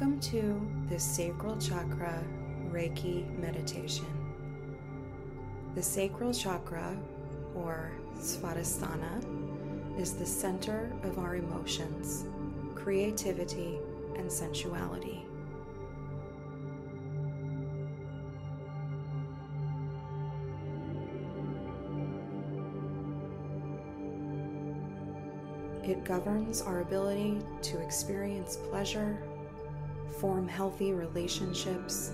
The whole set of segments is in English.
Welcome to the Sacral Chakra Reiki Meditation. The sacral chakra, or Svadhisthana, is the center of our emotions, creativity, and sensuality. It governs our ability to experience pleasure, form healthy relationships,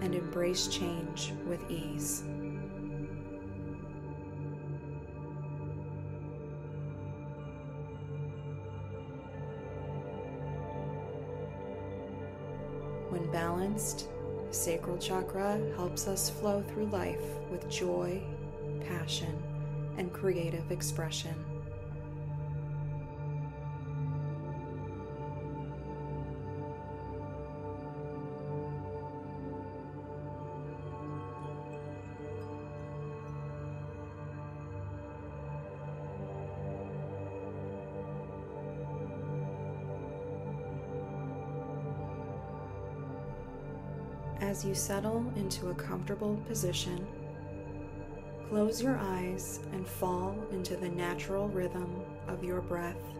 and embrace change with ease. When balanced, sacral chakra helps us flow through life with joy, passion, and creative expression. As you settle into a comfortable position, close your eyes and fall into the natural rhythm of your breath.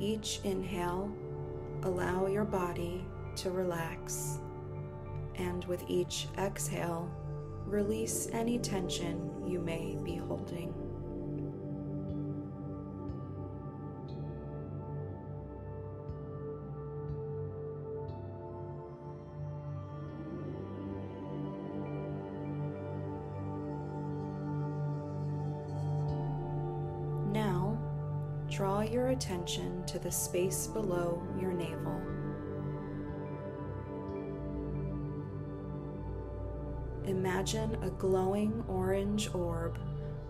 Each inhale, allow your body to relax, and with each exhale, release any tension you may be holding. Draw your attention to the space below your navel. Imagine a glowing orange orb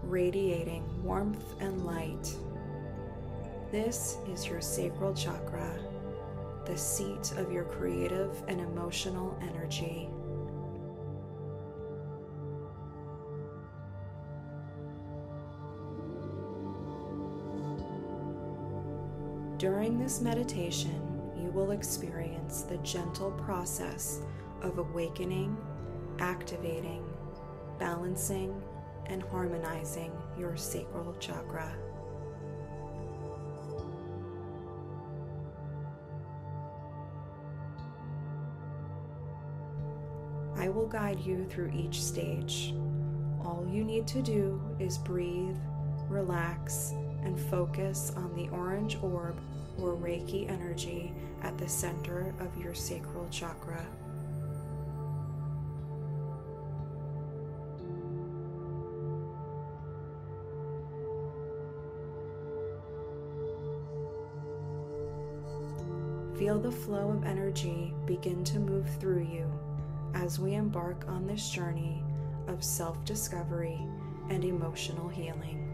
radiating warmth and light. This is your sacral chakra, the seat of your creative and emotional energy. This meditation, you will experience the gentle process of awakening, activating, balancing, and harmonizing your sacral chakra. I will guide you through each stage. All you need to do is breathe, relax, and focus on the orange orb or Reiki energy at the center of your sacral chakra. Feel the flow of energy begin to move through you as we embark on this journey of self discovery and emotional healing.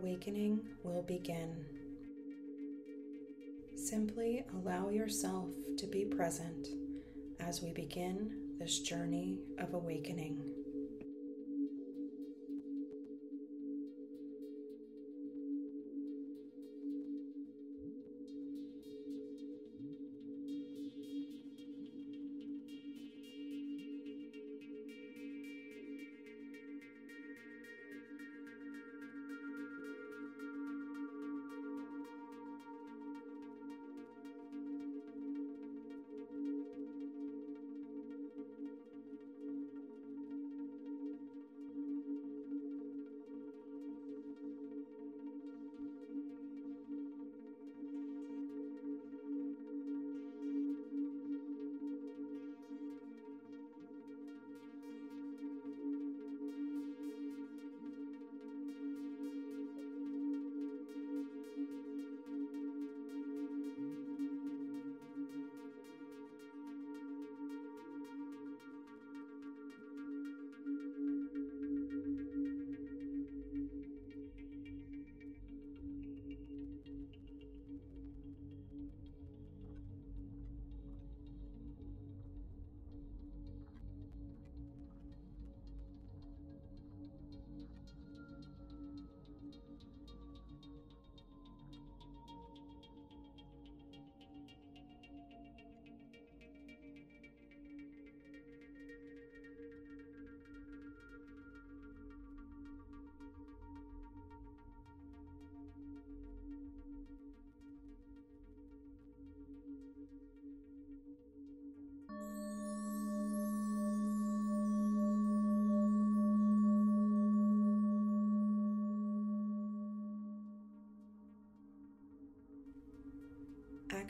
Awakening will begin. Simply allow yourself to be present as we begin this journey of awakening.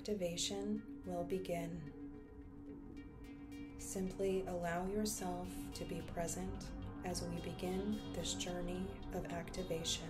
Activation will begin. Simply allow yourself to be present as we begin this journey of activation.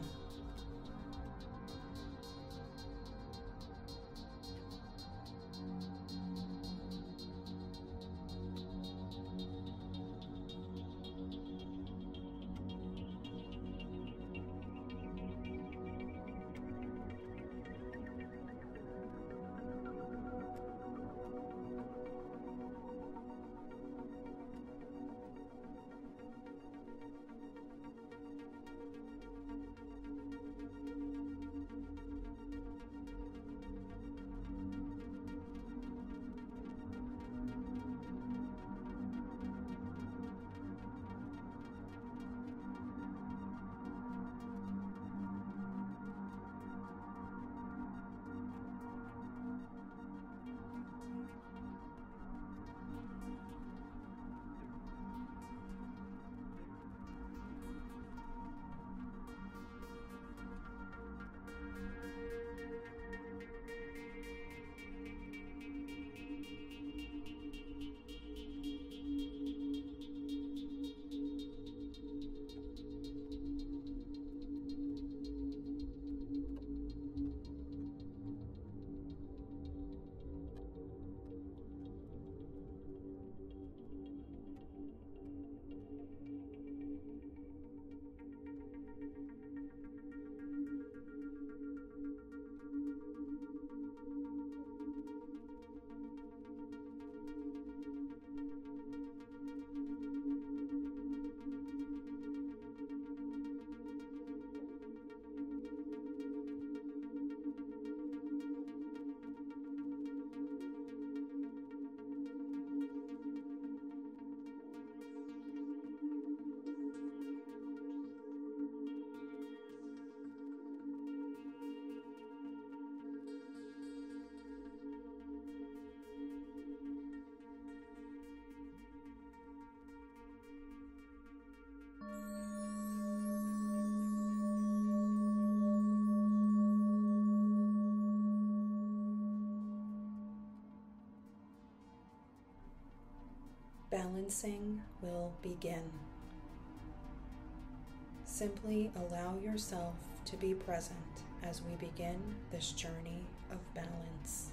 Balancing will begin. Simply allow yourself to be present as we begin this journey of balance.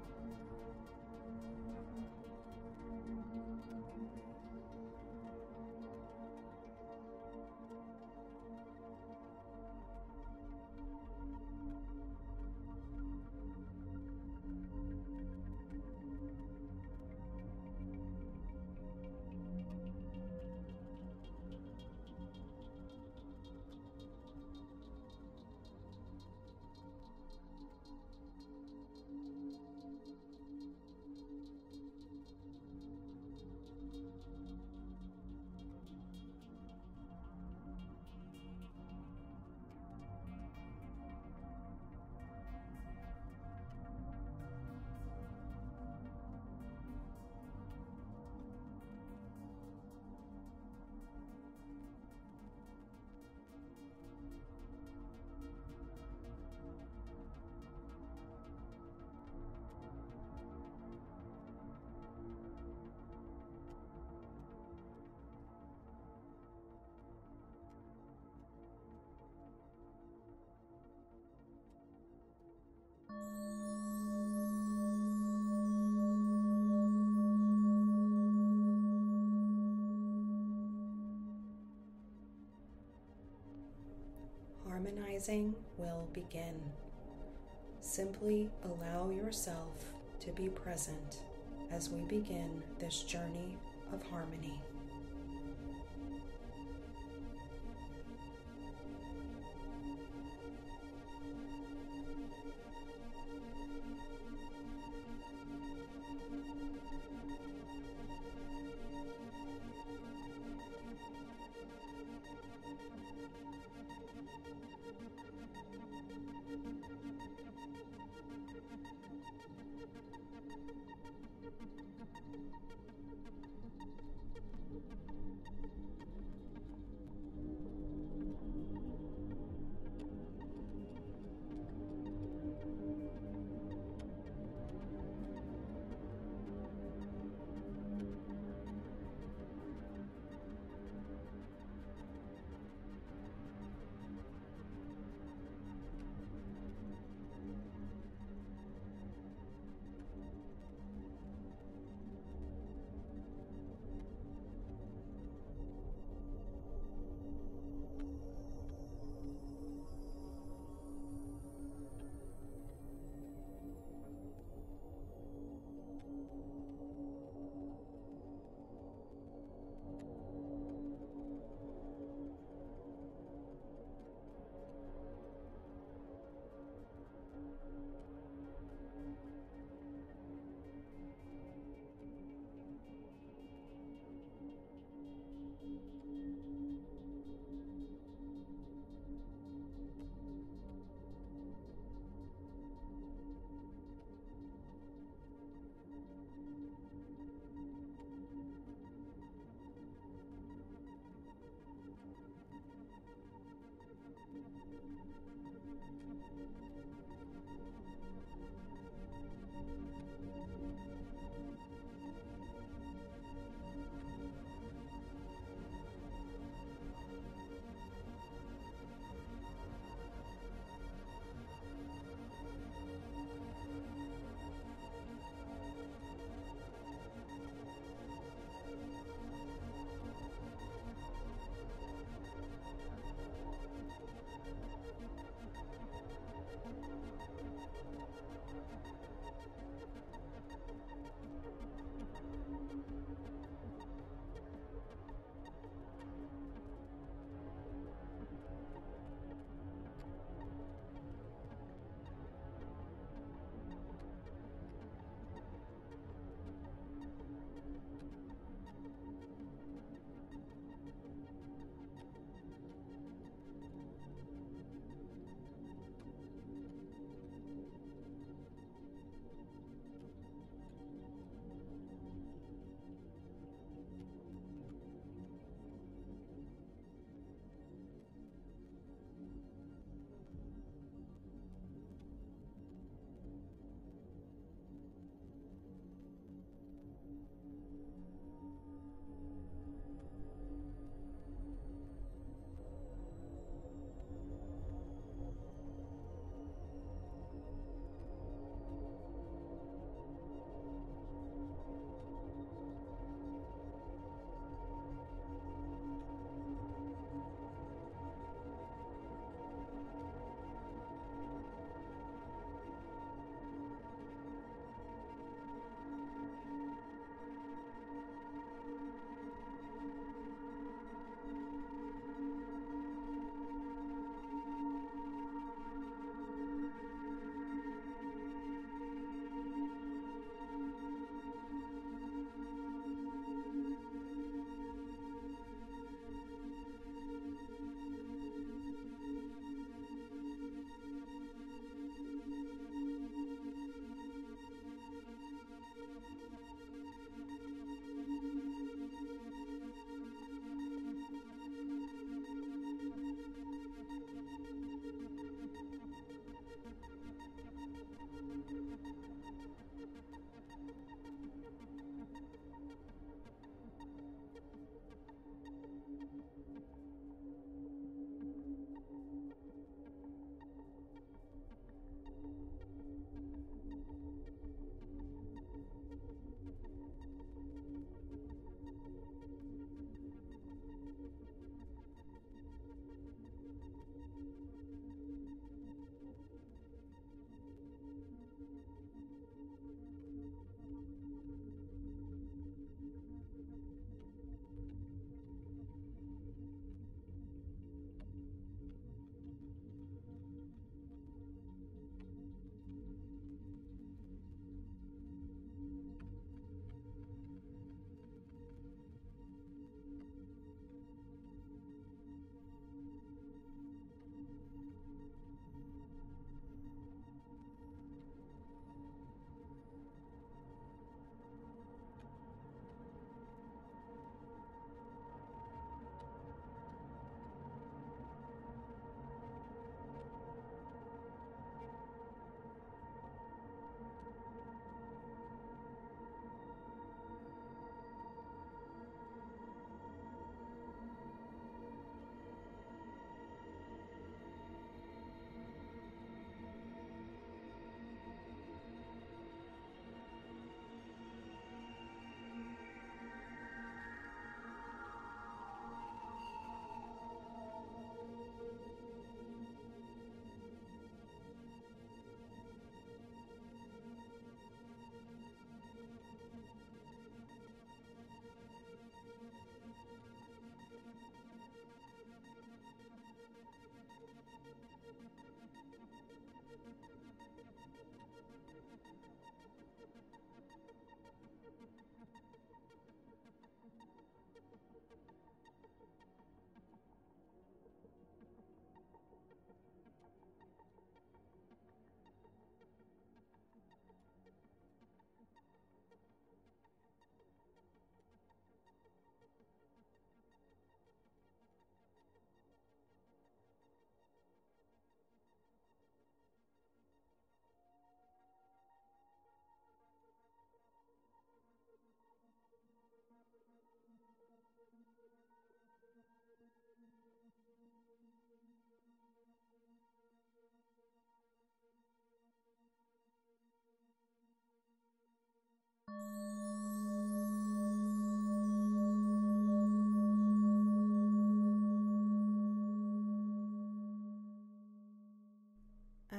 Thank you. Harmonizing will begin. Simply allow yourself to be present as we begin this journey of harmony. Thank you.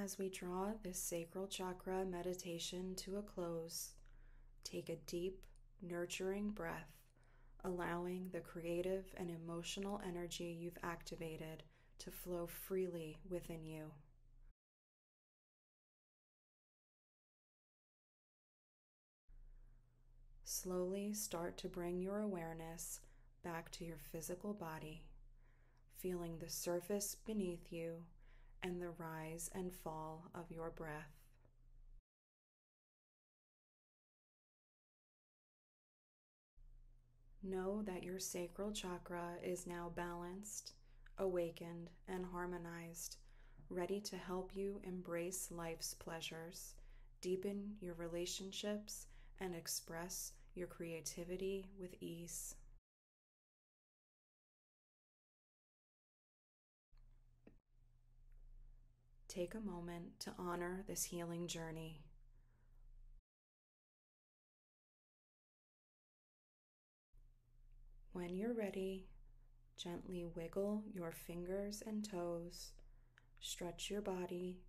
As we draw this sacral chakra meditation to a close, take a deep, nurturing breath, allowing the creative and emotional energy you've activated to flow freely within you. Slowly start to bring your awareness back to your physical body, feeling the surface beneath you and the rise and fall of your breath. Know that your sacral chakra is now balanced, awakened, and harmonized, ready to help you embrace life's pleasures, deepen your relationships, and express your creativity with ease. Take a moment to honor this healing journey. When you're ready, gently wiggle your fingers and toes, stretch your body,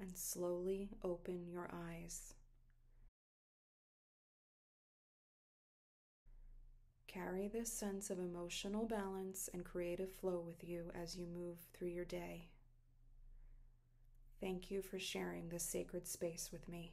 and slowly open your eyes. Carry this sense of emotional balance and creative flow with you as you move through your day. Thank you for sharing this sacred space with me.